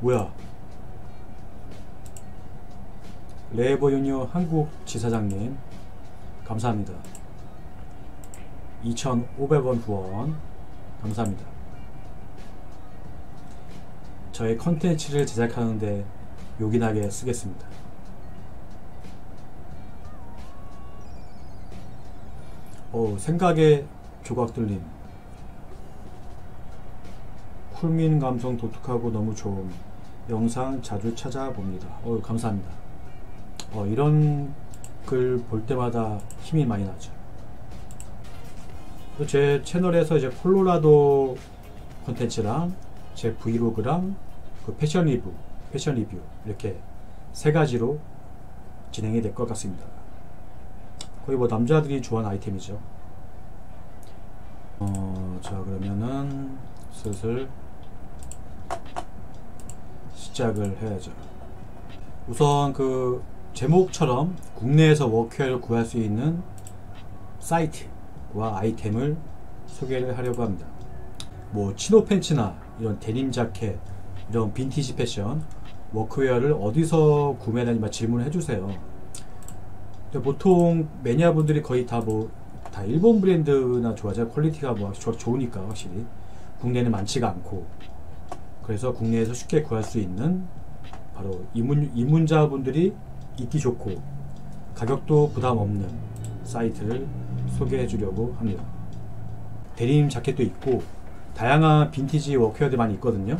뭐야? 레이버 유니온 한국 지사장님 감사합니다. 2,500원 후원 감사합니다. 저의 컨텐츠를 제작하는데 요긴하게 쓰겠습니다. 오 생각의 조각 들림 쿨민 감성 독특하고 너무 좋은 영상 자주 찾아봅니다. 어 감사합니다. 어, 이런 글 볼 때마다 힘이 많이 나죠. 제 채널에서 이제 콜로라도 컨텐츠랑 제 vlog랑 그 패션 리뷰 패션 리뷰 이렇게 세 가지로 진행이 될 것 같습니다. 거의 뭐 남자들이 좋아하는 아이템이죠. 어, 자 그러면은 슬슬 시작을 해야죠. 우선 그 제목처럼 국내에서 workwear를 구할 수 있는 사이트와 아이템을 소개를 하려고 합니다. 뭐 chino pants나 이런 데님 자켓 이런 빈티지 패션 workwear를 어디서 구매하냐 질문을 해주세요. 보통 매니아 분들이 거의 다 뭐 다 일본 브랜드나 좋아하죠 퀄리티가 뭐 좋으니까 확실히. 국내는 많지가 않고 그래서 국내에서 쉽게 구할 수 있는 바로 입문, 입문자분들이 입기 좋고 가격도 부담 없는 사이트를 소개해 주려고 합니다. 데님 자켓도 있고 다양한 빈티지 workwear들 많이 있거든요.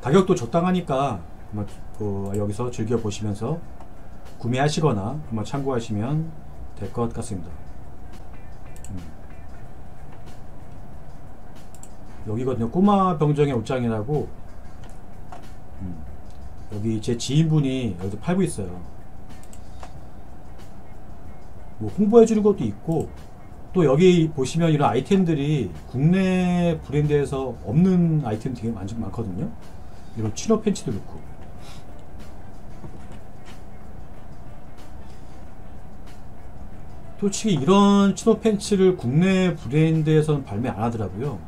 가격도 적당하니까 그 여기서 즐겨 보시면서 구매하시거나 한번 참고하시면 될 것 같습니다. 음. 여기거든요. 꼬마 병정의 옷장이라고. 음. 여기 제 지인분이 여기서 팔고 있어요. 뭐 홍보해 주는 것도 있고 또 여기 보시면 이런 아이템들이 국내 브랜드에서 없는 아이템 되게 많, 많거든요. 이런 치노 팬츠도 그렇고. 솔직히 이런 치노 팬츠를 국내 브랜드에서는 발매 안 하더라고요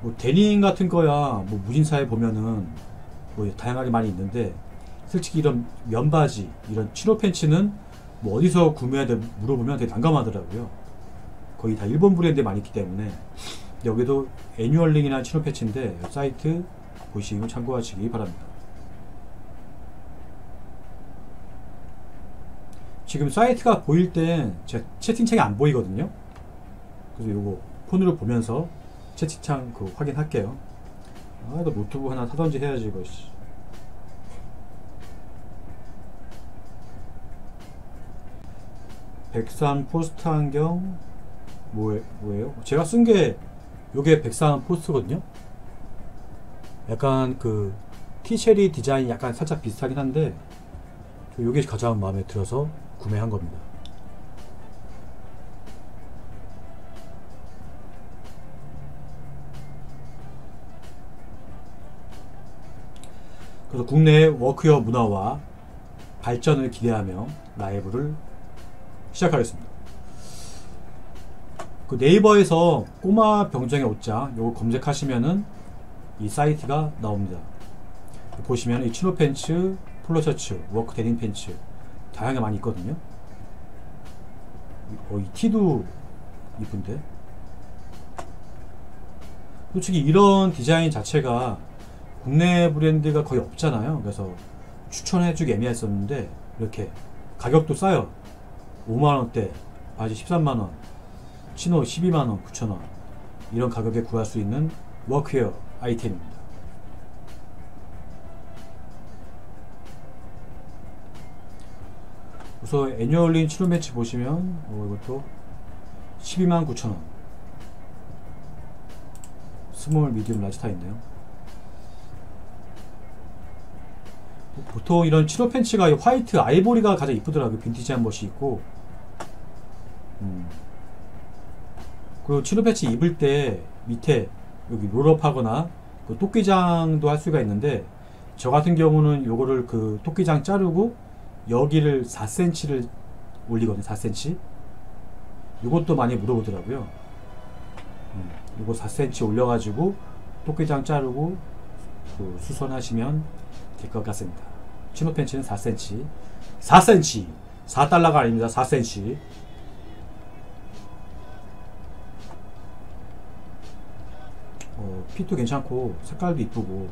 뭐 데님 같은 거야. 뭐 무신사에 보면은 뭐 다양하게 많이 있는데 솔직히 이런 면바지 이런 치노 팬츠는 뭐 어디서 구매해야 돼 물어보면 되게 난감하더라고요. 거의 다 일본 브랜드에 많이 있기 때문에. 여기도 애뉴얼링이나 치노 패치인데 사이트 보시고 참고하시기 바랍니다. 지금 사이트가 보일 땐 제 채팅창이 안 보이거든요. 그래서 요거 폰으로 보면서 채팅창 그 확인할게요. 아또 노트북 하나 사던지 해야지 이거 백산 포스트 안경 뭐에, 뭐예요? 제가 쓴 게 요게 백산 포스트거든요? 약간 그 티쉐리 디자인이 약간 살짝 비슷하긴 한데 요게 가장 마음에 들어서 구매한 겁니다 그래서 국내 워크웨어 문화와 발전을 기대하며 라이브를 시작하겠습니다. 그 네이버에서 꼬마 병정의 옷장 요거 검색하시면은 이 사이트가 나옵니다. 보시면 이 chino pants, 폴로 셔츠, work denim pants 다양하게 많이 있거든요. 어, 이 티도 이쁜데. 솔직히 이런 디자인 자체가 국내 브랜드가 거의 없잖아요. 그래서 추천해주기 애매했었는데 이렇게 가격도 싸요. 5만원대 바지 13만원 chino 12만원 9천원 이런 가격에 구할 수 있는 워크웨어 아이템입니다 우선 애뉴얼린 chino 팬츠 보시면 어, 이것도 12만 9천원 small medium large 다 있네요 보통 이런 chino 팬츠가 white 아이보리가 가장 이쁘더라고요 빈티지한 멋이 있고 음. 그리고 chino 팬츠 입을 때 밑에 여기 roll up 하거나 그 총기장도 할 수가 있는데 저 같은 경우는 요거를 그 총기장 자르고 여기를 4cm를 올리거든요 4cm 요것도 많이 물어보더라고요 음. 요거 4cm 올려가지고 토끼장 자르고 그 수선하시면 될 것 같습니다. 치노 팬츠는 4cm, 4cm, 4달러가 아닙니다. 4cm. 어, 핏도 괜찮고 색깔도 이쁘고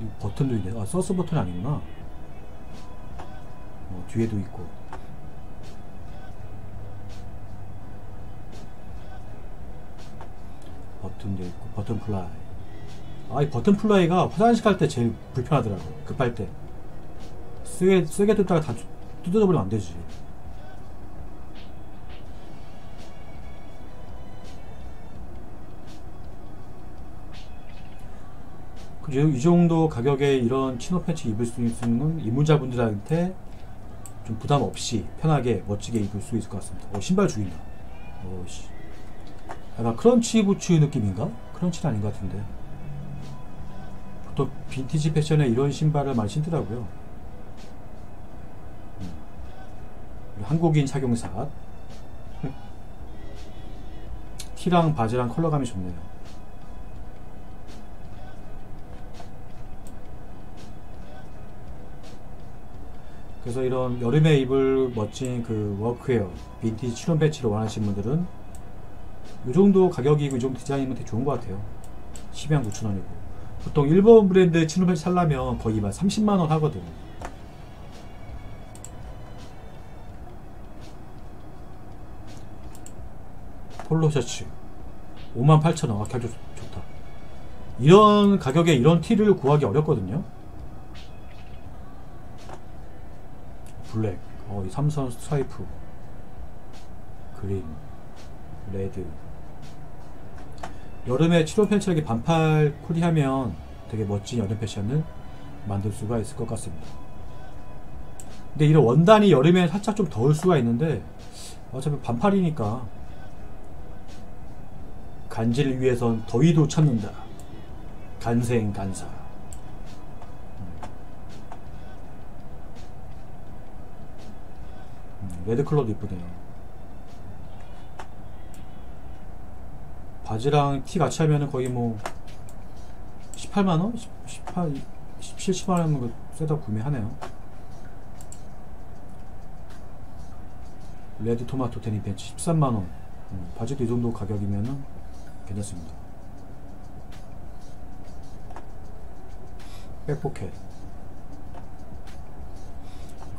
이 버튼도 있네. 아 서스 버튼이 아니구나. 어, 뒤에도 있고. 버튼도 있고 button fly. 아이 button fly가 화장실 갈 때 제일 불편하더라고. 급할 때. 쓰게 쓰게 뜯다가 다 뜯어져 버리면 안 되지. 그이 정도 가격에 이런 치노 팬츠 입을 수 있는 입문자분들한테 좀 부담 없이 편하게 멋지게 입을 수 있을 것 같습니다. 어, 신발 죽인다. 어, 씨. 약간 크런치 부츠 느낌인가? 크런치는 아닌 것 같은데. 보통 빈티지 패션에 이런 신발을 많이 신더라고요. 음. 한국인 착용샷. 티랑 바지랑 컬러감이 좋네요. 그래서 이런 여름에 입을 멋진 그 워크웨어, 빈티지 chino 팬츠를 원하시는 분들은 이 정도 가격이고 이 정도 디자인이면 되게 좋은 것 같아요. 12만 9천 원이고 보통 일본 브랜드 팬츠 살려면 거의 막 30만 원 하거든. 폴로 셔츠 5만 8천 원. 아, 가격 좋- 좋다. 이런 가격에 이런 티를 구하기 어렵거든요. black, 어, 이 삼선 스트라이프, green, red. 여름에 7호 팬츠에게 반팔 코디하면 되게 멋진 여름 패션을 만들 수가 있을 것 같습니다. 근데 이런 원단이 여름에 살짝 좀 더울 수가 있는데 어차피 반팔이니까 간지를 위해선 더위도 참는다. 간생 간사. 음, red 컬러도 이쁘네요. 바지랑 티 같이 하면은 거의 뭐 18만원? 18, 17, 18만원 그 setup 구매하네요. red 토마토 데님 팬츠 13만원. 음, 바지도 이 정도 가격이면은 괜찮습니다. back pocket.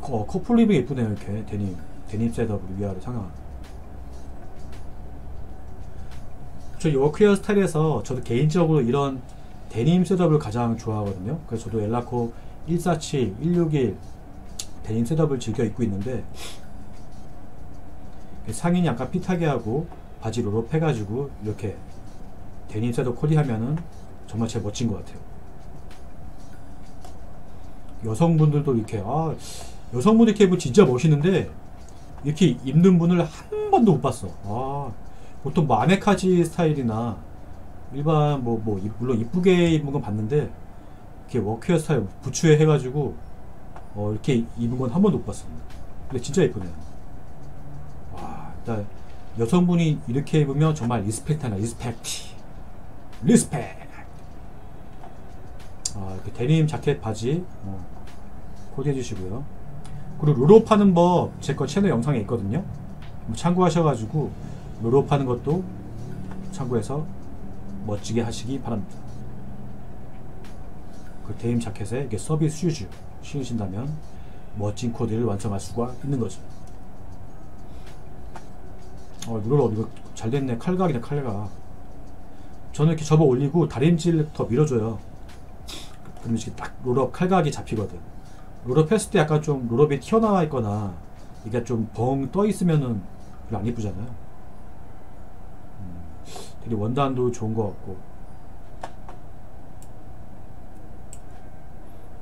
어, 커플립이 예쁘네요, 이렇게. 데님. 데님 setup으로 위아래 상하. 저 워크웨어 스타일에서 저도 개인적으로 이런 데님 setup을 가장 좋아하거든요. 그래서 저도 엘라코 147, 161 데님 setup을 즐겨 입고 있는데 상의는 약간 fit하게 하고 바지 roll up 해가지고 이렇게 데님 setup 코디하면은 정말 제일 멋진 것 같아요. 여성분들도 이렇게 아 여성분 이렇게 입으면 진짜 멋있는데 이렇게 입는 분을 한 번도 못 봤어. 아 보통 뭐 아메카지 스타일이나 일반 뭐 뭐 물론 이쁘게 입은 건 봤는데 이렇게 워크웨어 스타일 부츠에 해가지고 어 이렇게 입은 건 한 번도 못 봤습니다. 근데 진짜 예쁘네요. 와 일단 여성분이 이렇게 입으면 정말 respect하나 respect respect 아 이렇게 데님 자켓 바지 어, 코디해 주시고요. 그리고 roll up 하는 법 제 거 채널 영상에 있거든요. 뭐 참고하셔가지고 roll up 하는 것도 참고해서 멋지게 하시기 바랍니다. 그 데님 자켓에 이렇게 서비스 슈즈 신으신다면 멋진 코디를 완성할 수가 있는 거죠. 어, roll up 이거 잘 됐네. 칼각이네, 칼각. 저는 이렇게 접어 올리고 다림질 더 밀어줘요. 그러면 이렇게 딱 roll up 칼각이 잡히거든. roll up 했을 때 약간 좀 roll up이 튀어나와 있거나 이게 좀 벙 떠 있으면은 별로 안 예쁘잖아요. 음, 되게 원단도 좋은 것 같고.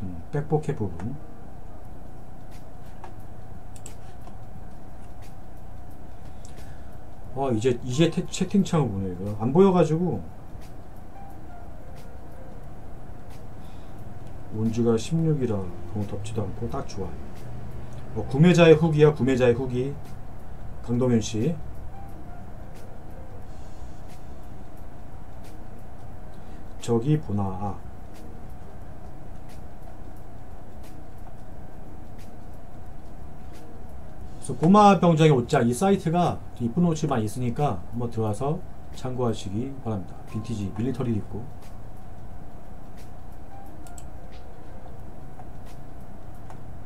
음, 백포켓 부분. 어 이제 이제 태- 채팅창을 보네 이거 안 보여가지고 온지가 16이라 너무 덥지도 않고 딱 좋아요. 뭐 구매자의 후기야 구매자의 후기 강동현 씨. 저기 보나 아. 그래서 꼬마 병장의 옷장 이 사이트가 이쁜 옷이 많이 있으니까 한번 들어와서 참고하시기 바랍니다. 빈티지 밀리터리 있고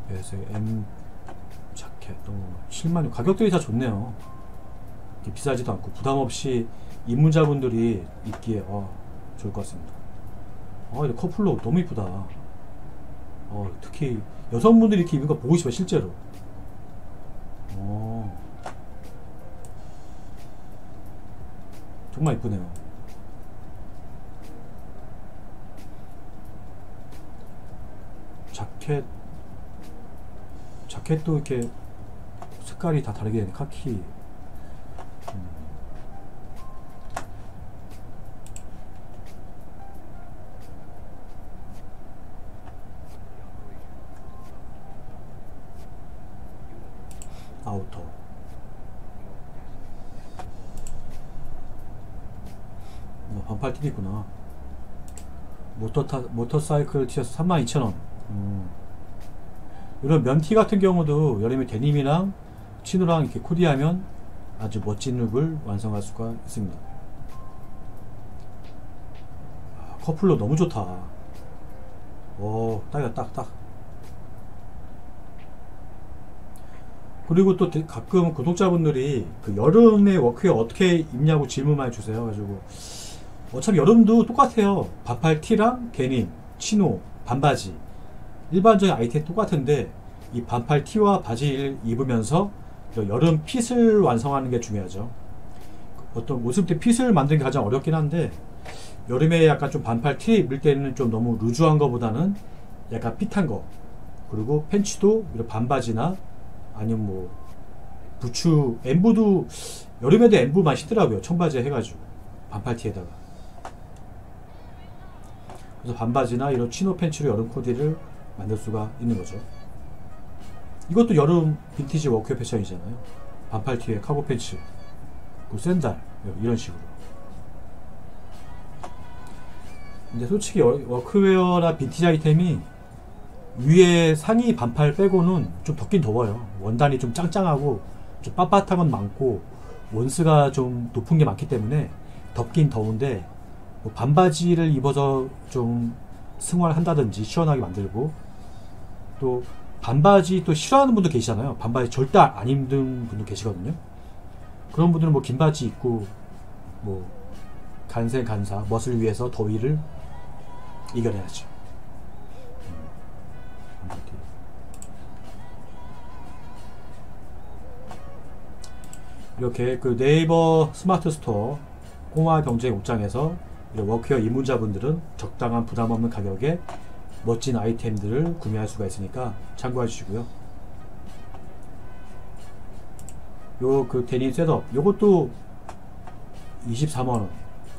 그래서 M 자켓 또 7만 원 가격들이 다 좋네요. 비싸지도 않고 부담 없이 입문자분들이 입기에 어, 좋을 것 같습니다. 아, 이 커플로 너무 이쁘다. 어, 특히 여성분들이 이렇게 입은 거 보고 싶어요, 실제로. 어. 정말 이쁘네요. 자켓, 자켓도 이렇게 색깔이 다 다르게 카키. 음. 아우터. 뭐 반팔 티도 있구나. 모터 타, 모터사이클 티셔츠 32,000원. 음. 이런 면티 같은 경우도 여름에 데님이랑 chino랑 이렇게 코디하면 아주 멋진 look을 완성할 수가 있습니다. 아, 커플로 너무 좋다. 오, 딱이다, 딱, 딱. 그리고 또 대- 가끔 구독자분들이 그 여름에 워크웨어 어떻게 입냐고 질문 많이 주세요. 가지고 어차피 여름도 똑같아요. 반팔 티랑 데님, 치노, 반바지 일반적인 아이템 똑같은데 이 반팔 티와 바지를 입으면서 그 여름 핏을 완성하는 게 중요하죠. 어떤 모습 때 핏을 만드는 게 가장 어렵긴 한데 여름에 약간 좀 반팔 티 입을 때는 좀 너무 루즈한 거보다는 약간 핏한 거 그리고 팬츠도 이런 반바지나 아니면 뭐 부츠 엔부도 여름에도 엔부 멋있더라고요 청바지에 해가지고 반팔 티에다가 그래서 반바지나 이런 chino 팬츠로 여름 코디를 만들 수가 있는 거죠. 이것도 여름 빈티지 워크웨어 패션이잖아요. 반팔 티에 카고 팬츠 그 샌들 이런 식으로. 근데 솔직히 워- 워크웨어나 빈티지 아이템이 위에 상의 반팔 빼고는 좀 덥긴 더워요. 원단이 좀 짱짱하고 좀 빳빳한 건 많고 원스가 좀 높은 게 많기 때문에 덥긴 더운데 뭐 반바지를 입어서 좀 생활한다든지 시원하게 만들고 또 반바지 또 싫어하는 분도 계시잖아요. 반바지 절대 안 입는 분도 계시거든요. 그런 분들은 뭐 긴 바지 입고 뭐 간세 간사 멋을 위해서 더위를 이겨내야죠. 반바지. 이렇게 그 네이버 스마트 스토어 꼬마 경제 옷장에서 워크웨어 입문자분들은 적당한 부담 없는 가격에 멋진 아이템들을 구매할 수가 있으니까 참고해 주시고요. 요 그 데님 setup 요것도 24만원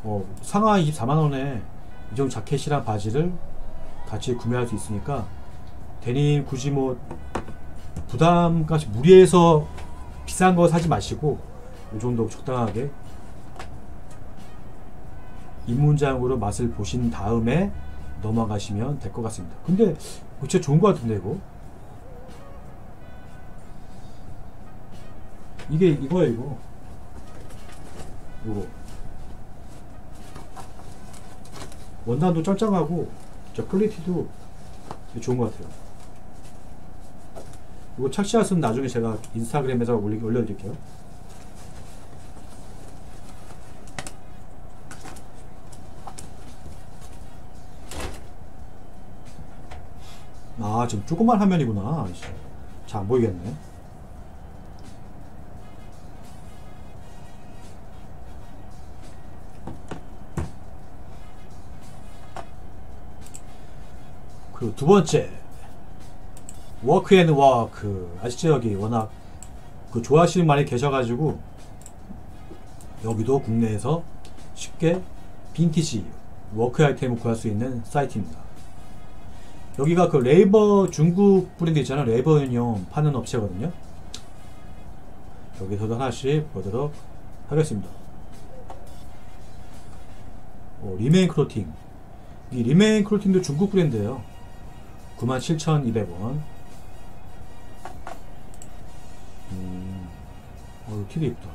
어, 상하 24만원에 이 정도 자켓이랑 바지를 같이 구매할 수 있으니까 데님 굳이 뭐 부담까지 무리해서 비싼 거 사지 마시고 이 정도 적당하게 입문장으로 맛을 보신 다음에 넘어가시면 될 것 같습니다. 근데 진짜 좋은 것 같은데 이거 이게 이거예요 이거 이거 원단도 짱짱하고 저 퀄리티도 좋은 것 같아요. 이거 착샷은 나중에 제가 인스타그램에서 올리, 올려드릴게요. 아 지금 조그만 화면이구나. 잘 안 보이겠네. 그리고 두 번째 워크앤워크 아시죠 여기 워낙 그 좋아하시는 분이 계셔가지고 여기도 국내에서 쉽게 빈티지 워크 아이템을 구할 수 있는 사이트입니다. 여기가 그 Labour 중국 브랜드 있잖아요. Labour Union 파는 업체거든요. 여기서도 하나씩 보도록 하겠습니다. 어, Remain Clothing 이 Remain Clothing도 중국 브랜드예요 97,200원 음, 어, 티도 이쁘다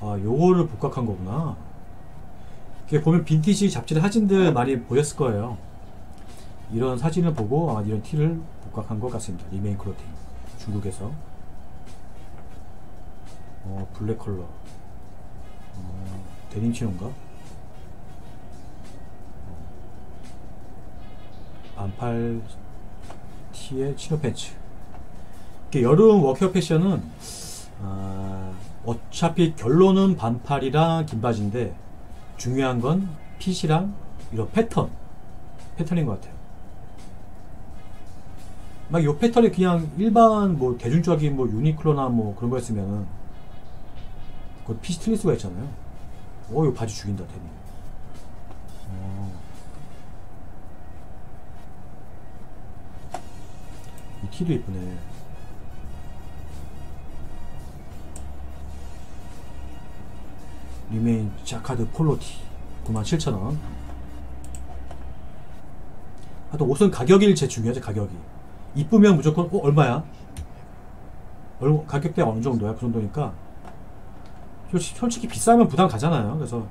아 요거를 복각한 거구나 보면 빈티지 잡지 사진들 많이 보였을 거예요. 이런 사진을 보고 아 이런 티를 복각한 것 같습니다. Remain Clothing. 중국에서. 어 블랙 컬러. 어, 데님 chino인가? 어, 반팔 티에 chino pants. 여름 워크웨어 패션은 아, 어차피 결론은 반팔이랑 긴 바지인데 중요한 건 핏이랑 이런 패턴 패턴인 것 같아요. 막요 패턴이 그냥 일반 뭐 대중적인 뭐 유니클로나 뭐 그런 거였으면은 그 핏이 틀릴 수가 있잖아요. 어, 이 바지 죽인다 데님. 어. 이 티도 이쁘네. 리메인 자카드 폴로티 97,000원. 하여튼 옷은 가격이 제일 중요하죠 가격이. 이쁘면 무조건 어 얼마야? 얼, 가격대 어느 정도야? 그 정도니까. 솔직히, 비싸면 부담 가잖아요. 그래서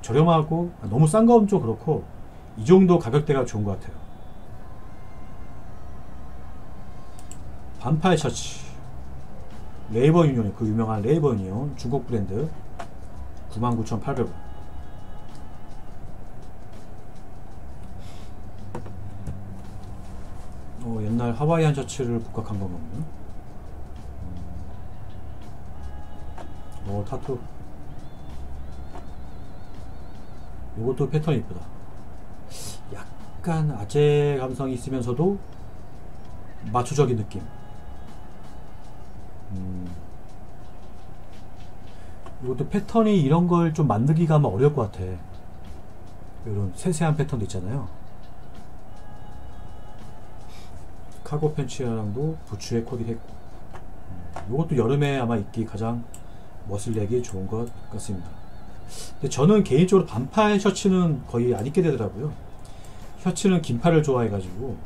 저렴하고 아, 너무 싼건좀 그렇고 이 정도 가격대가 좋은 것 같아요. 반팔 셔츠. Labour Union 그 유명한 Labour Union. 중국 브랜드 99,800원. 어, 옛날 하와이안 셔츠를 복각한 건가 보네. 음. 어, 타투. 요것도 패턴 이쁘다. 약간 아재 감성이 있으면서도 마초적인 느낌. 이것도 패턴이 이런 걸 좀 만들기가 아마 어려울 것 같아. 이런 세세한 패턴도 있잖아요. 카고 팬츠랑도 부츠에 코디했고, 음, 이것도 여름에 아마 입기 가장 멋을 내기 좋은 것 같습니다. 근데 저는 개인적으로 반팔 셔츠는 거의 안 입게 되더라고요. 셔츠는 긴 팔을 좋아해가지고,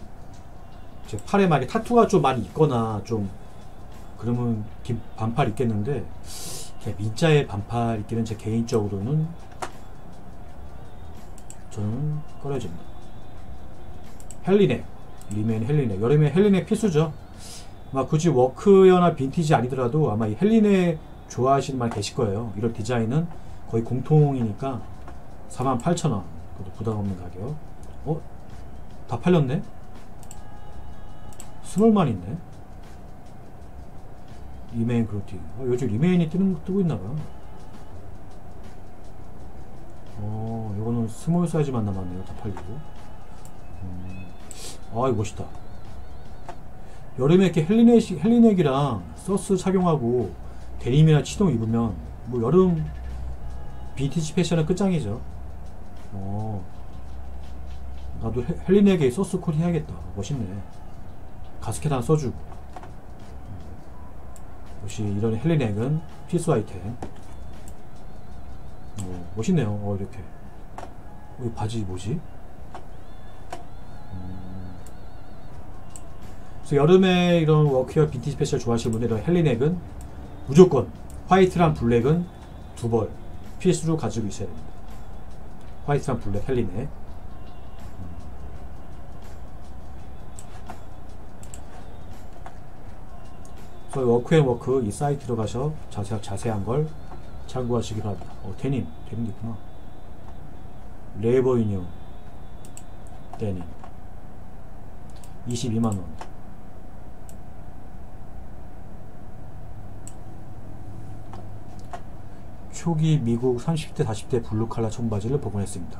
제 팔에 만약 타투가 좀 많이 있거나 좀 그러면 긴 반팔 입겠는데 민자 티 반팔 입기는 제 개인적으로는 저는 꺼려집니다. henley neck, Remain henley neck. 여름에 henley neck 필수죠. 막 굳이 워크여나 빈티지 아니더라도 아마 이 henley neck 좋아하시는 분 계실 거예요. 이런 디자인은 거의 공통이니까 48,000원. 그것도 부담 없는 가격. 어? 다 팔렸네? small만 있네. Remain Clothing. 어, 요즘 Remain이 뜨는, 뜨고 있나봐. 어, 요거는 small 사이즈만 남았네요. 다 팔리고. 음, 아, 이거 멋있다. 여름에 이렇게 henley neck, henley neck이랑 서스 착용하고 데님이나 chino 입으면 뭐 여름 빈티지 패션은 끝장이죠. 어, 나도 henley neck에 서스 코디 해야겠다. 멋있네. casquette 하나 써주고. 역시 이런 henley neck은 필수 아이템. 어, 멋있네요. 어, 이렇게. 어, 이 바지 뭐지? 음. 그래서 여름에 이런 워크웨어 빈티지 패션 좋아하시는 분들 이런 henley neck은 무조건 화이트랑 블랙은 두 벌 필수로 가지고 있어야 됩니다. 화이트랑 블랙 henley neck. 저희 워크앤워크 이 사이트 들어가서 자세, 자세한 걸 참고하시기 바랍니다. 어, 데님, 데님도 있구나. Labour Union 데님 22만원 초기 미국 30대 40대 블루칼라 청바지를 복원했습니다.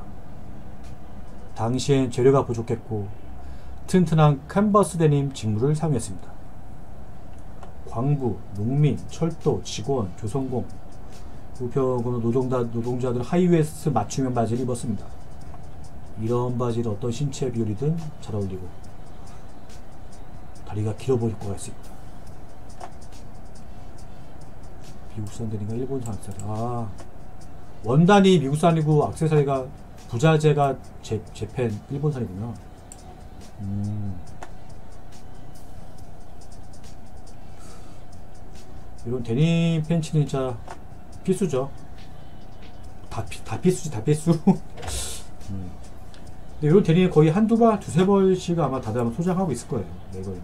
당시엔 재료가 부족했고 튼튼한 캔버스 데님 직물을 사용했습니다. 광부, 농민, 철도, 직원, 조선공, 우표군은 노동자, 노동자들 하이웨스트 맞춤형 바지를 입었습니다. 이런 바지를 어떤 신체 비율이든 잘 어울리고 다리가 길어 보일 것 같습니다. 미국 사람들인가 일본 사람들 아 원단이 미국 산이고 액세서리가 부자재가 제, 재팬 일본산이구나. 음. 이런 데님 팬츠는 진짜 필수죠. 다, 피, 다 필수지, 다 필수. 음. 근데 이런 데님 거의 한두 번, 두세 번씩 아마 다들 아마 소장하고 있을 거예요. 네, 이거는.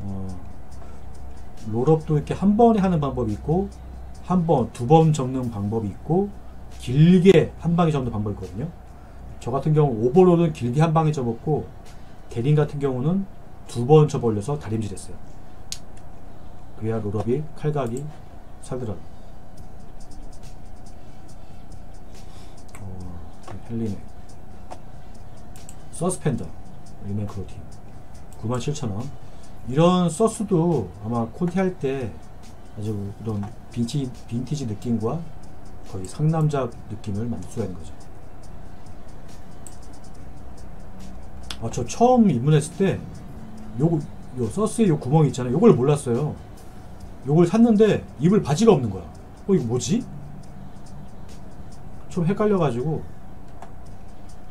어, 롤업도 이렇게 한 번에 하는 방법이 있고, 한 번, 두번 적는 방법이 있고, 길게 한 방에 적는 방법이 있거든요. 저 같은 경우 오버롤은 길게 한 방에 접었고, 데님 같은 경우는 두 번 접어올려서 다림질했어요. 그래야 롤업이 칼각이 살더라고. 어, 헬리네. 서스펜더. Remain Clothing. 97,000원. 이런 서스도 아마 코디 할때 아주 이런 빈티, 빈티지 느낌과 거의 상남자 느낌을 만들 수가 있는 거죠. 아, 저 처음 입문했을 때 요거 요 서스에 요 구멍 있잖아요. 요걸 몰랐어요. 요걸 샀는데 입을 바지가 없는 거야. 어 이거 뭐지? 좀 헷갈려가지고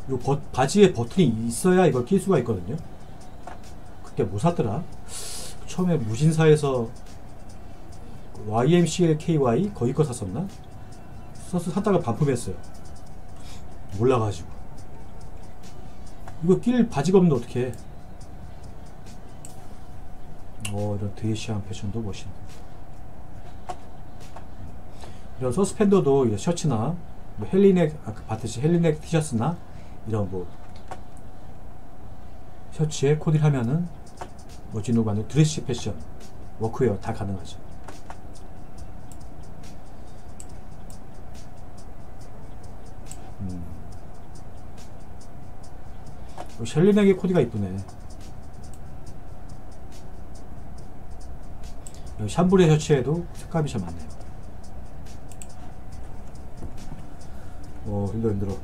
요 버, 바지에 버튼이 있어야 이걸 낄 수가 있거든요. 그때 뭐 샀더라? 처음에 무신사에서 YMCLKY 거기 거 샀었나? 서스 샀다가 반품했어요. 몰라가지고 이거 낄 바지가 없는데 어떡해? 어 이런 드레시한 패션도 멋있네. 이런 서스펜더도 이런 셔츠나 뭐 henley neck 아까 봤듯이 henley neck 티셔츠나 이런 뭐 셔츠에 코디를 하면은 멋진 오가는 드레시 패션 워크웨어 다 가능하죠 henley neck의 코디가 이쁘네. 여기 chambray 셔츠에도 색감이 참 많네요. 어 힘들어 힘들어.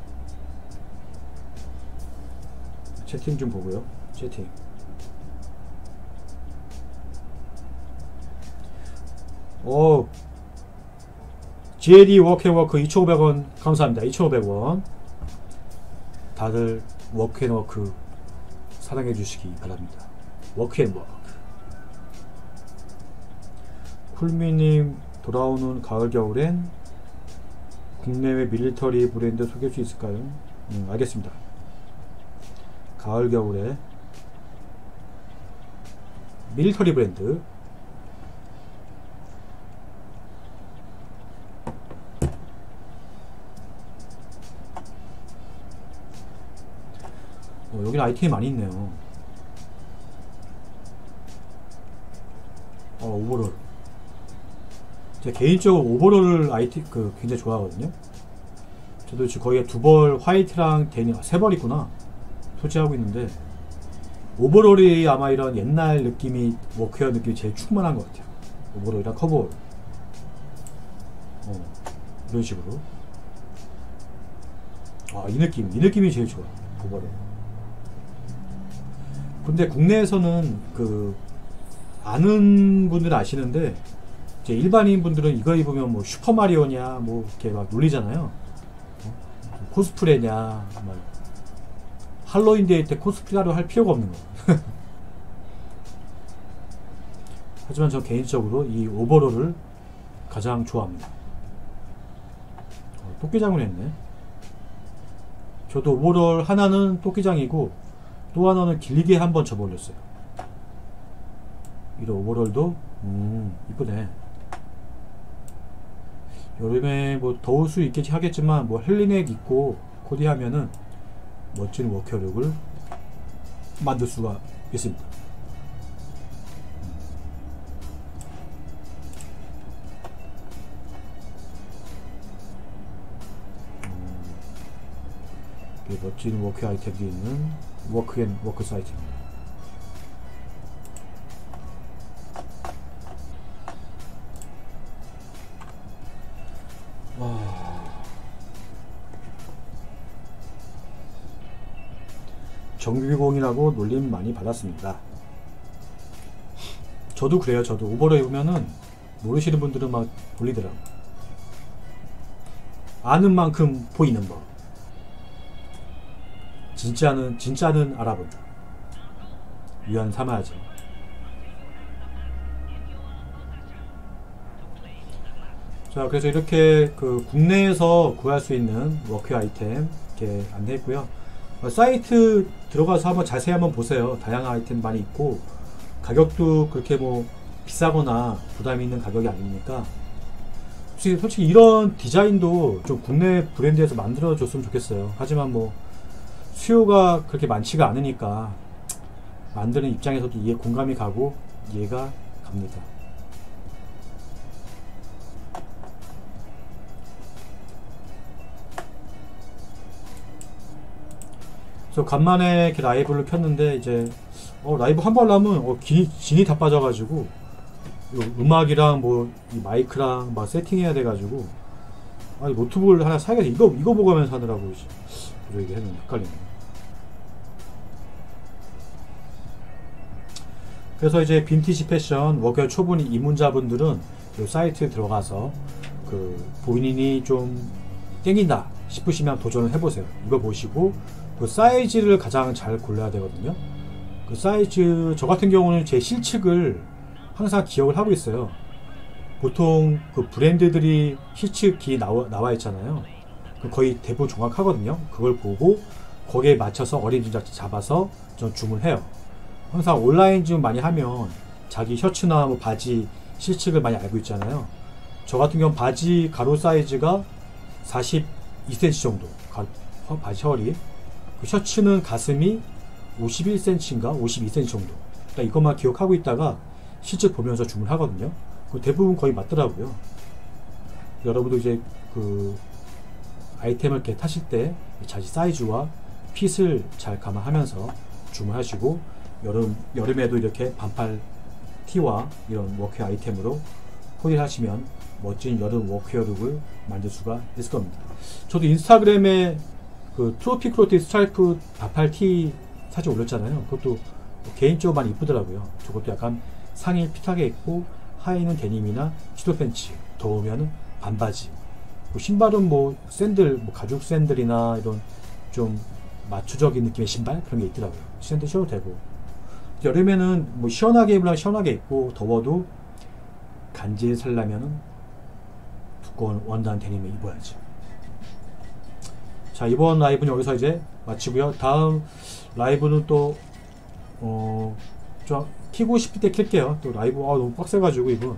채팅 좀 보고요. 채팅. 오 GAD 워크앤워크 2,500원 감사합니다. 2,500원. 다들 워크앤워크 사랑해 주시기 바랍니다 워크앤워크 쿨미님 돌아오는 가을 겨울엔 국내외 밀리터리 브랜드 소개할 수 있을까요? 음, 알겠습니다. 가을 겨울에 밀리터리 브랜드 여기는 아이템이 많이 있네요. 어, overall. 제가 개인적으로 overall 아이템 그 굉장히 좋아하거든요. 저도 지금 거의 두벌 화이트랑 데니 아, 세벌 있구나 소지하고 있는데 overall이 아마 이런 옛날 느낌이 워크웨어 느낌이 제일 충만한 것 같아요. overall이랑 coverall. 어, 이런 식으로. 아, 이 느낌, 이 느낌이 제일 좋아. overall. 근데 국내에서는 그 아는 분들은 아시는데 이제 일반인 분들은 이거 입으면 뭐 슈퍼 마리오냐 뭐 이렇게 막 놀리잖아요. 어? 코스프레냐 막 할로윈 데이 때 코스프레로 할 필요가 없는 거. 하지만 저 개인적으로 이 overall을 가장 좋아합니다. 어, 토끼장을 했네. 저도 오버롤 하나는 토끼장이고 또 하나는 길게 한번 접어올렸어요. 이런 오버롤도 음 이쁘네. 여름에 뭐 더울 수 있겠지 하겠지만 뭐 헬리넥 입고 코디하면은 멋진 워커룩을 만들 수가 있습니다. 음, 멋진 work 아이템들이 있는 워크앤 워크 사이트입니다. 정비공이라고 놀림 많이 받았습니다. 저도 그래요. 저도 overall 입으면은 모르시는 분들은 막 놀리더라고. 아는 만큼 보이는 법. 진짜는 진짜는 알아본다. 위안 삼아야죠. 자, 그래서 이렇게 그 국내에서 구할 수 있는 워크웨어 아이템 이렇게 안내했고요. 어, 사이트 들어가서 한번 자세히 한번 보세요. 다양한 아이템 많이 있고 가격도 그렇게 뭐 비싸거나 부담이 있는 가격이 솔직히, 솔직히 이런 디자인도 좀 국내 브랜드에서 만들어줬으면 좋겠어요. 하지만 뭐 수요가 그렇게 많지가 않으니까 만드는 입장에서도 이해 공감이 가고 이해가 갑니다. 저 간만에 이렇게 라이브를 켰는데 이제 어, 라이브 한 번 하면 어, 기, 진이 다 빠져가지고 요 음악이랑 뭐이 마이크랑 막 세팅해야 돼가지고 아니 노트북을 하나 사야겠어 이거 이거 보고 하면서 하느라고 이제 이게 했는데 헷갈리네. 그래서 이제 빈티지 패션 워크웨어 초보니 입문자분들은 요 사이트에 들어가서 그 본인이 좀 땡긴다 싶으시면 도전을 해보세요. 이거 보시고 그 사이즈를 가장 잘 골라야 되거든요. 그 사이즈 저 같은 경우는 제 실측을 항상 기억을 하고 있어요. 보통 그 브랜드들이 실측이 나와, 나와 있잖아요. 그 거의 대부분 정확하거든요. 그걸 보고 거기에 맞춰서 어린이집 잡아서 전 주문해요. 항상 온라인 좀 많이 하면 자기 셔츠나 뭐 바지 실측을 많이 알고 있잖아요. 저 같은 경우 바지 가로 사이즈가 42cm 정도 가, 허- 바지 허리 그 셔츠는 가슴이 51cm인가 52cm 정도. 그러니까 이것만 기억하고 있다가 실제 보면서 주문하거든요. 그 대부분 거의 맞더라고요. 여러분도 이제 그 아이템을 이렇게 사실 때 자기 사이즈와 fit을 잘 감안하면서 주문하시고 여름 여름에도 이렇게 반팔 티와 이런 워크웨어 아이템으로 코디를 하시면 멋진 여름 workwear look을 만들 수가 있을 겁니다. 저도 인스타그램에 그 Trophy Clothing 스트라이프 반팔 티 사진 올렸잖아요. 그것도 개인적으로 많이 이쁘더라고요. 저것도 약간 상의 fit하게 입고 하의는 데님이나 chino 팬츠, 더우면 반바지. 뭐 신발은 뭐 샌들, 뭐 가죽 샌들이나 이런 좀 마초적인 느낌의 신발 그런 게 있더라고요. 샌들 신어도 되고. 여름에는 뭐 시원하게 입으면 시원하게 입고 더워도 간지를 살려면은 두꺼운 원단 데님을 입어야지. 자 이번 라이브는 여기서 이제 마치고요. 다음 라이브는 또 어, 좀 키고 싶을 때 킬게요. 또 라이브 아 너무 빡세가지고 이거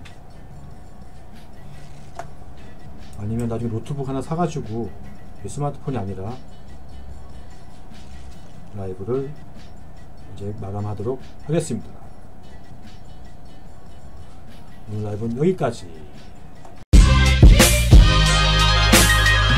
아니면 나중에 노트북 하나 사가지고 스마트폰이 아니라 라이브를 이제 마감하도록 하겠습니다. 오늘 라이브는 여기까지.